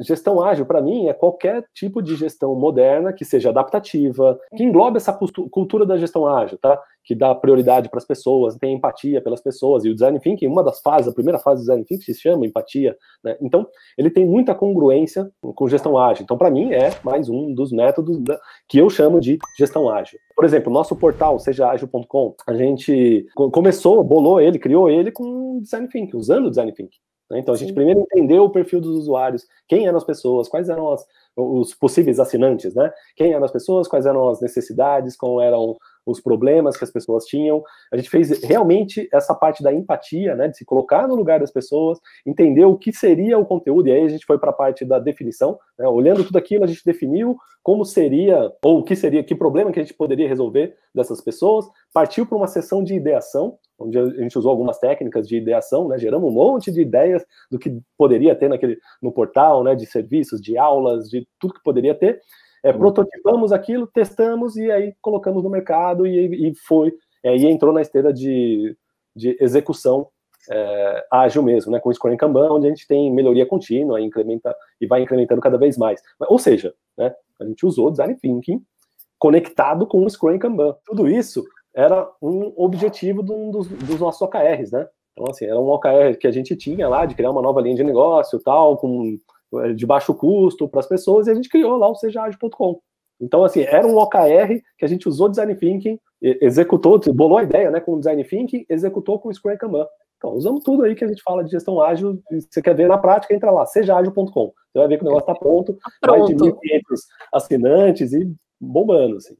Gestão ágil, para mim, é qualquer tipo de gestão moderna que seja adaptativa, que englobe essa cultura da gestão ágil, tá? Que dá prioridade para as pessoas, tem empatia pelas pessoas. E o design thinking, uma das fases, a primeira fase do design thinking se chama empatia, né? Então, ele tem muita congruência com gestão ágil. Então, para mim, é mais um dos métodos da, que eu chamo de gestão ágil. Por exemplo, nosso portal, sejaagil.com, a gente começou, bolou ele, criou ele com design thinking, usando o design thinking. Né? Então, a gente Sim. primeiro entendeu o perfil dos usuários, quem eram as pessoas, quais eram as, os possíveis assinantes, né? Quem eram as pessoas, quais eram as necessidades, quais eram os problemas que as pessoas tinham. A gente fez realmente essa parte da empatia, né, de se colocar no lugar das pessoas, entender o que seria o conteúdo, e aí a gente foi para a parte da definição, né, olhando tudo aquilo, a gente definiu como seria, ou o que seria, que problema que a gente poderia resolver dessas pessoas, partiu para uma sessão de ideação, onde a gente usou algumas técnicas de ideação, né, geramos um monte de ideias do que poderia ter naquele, no portal, né, de serviços, de aulas, de tudo que poderia ter, é, uhum. prototipamos aquilo, testamos e aí colocamos no mercado e, e foi, é, e entrou na esteira de, de execução é, ágil mesmo, né, com o Scrum Kanban, onde a gente tem melhoria contínua, incrementa e vai incrementando cada vez mais. Ou seja, né, a gente usou Design Thinking conectado com o Scrum Kanban. Tudo isso era um objetivo do, dos, dos nossos OKRs, né? Então, assim, era um OKR que a gente tinha lá, de criar uma nova linha de negócio, tal, com é, de baixo custo para as pessoas, e a gente criou lá o sejaagil.com. Então, assim, era um OKR que a gente usou Design Thinking, executou, bolou a ideia né, com Design Thinking, executou com o Scrum Kanban. Então, usamos tudo aí que a gente fala de gestão ágil, e você quer ver na prática, entra lá, sejaagil.com. Você vai ver que o negócio está pronto, tá pronto. mais de 1.500 assinantes e bombando, assim.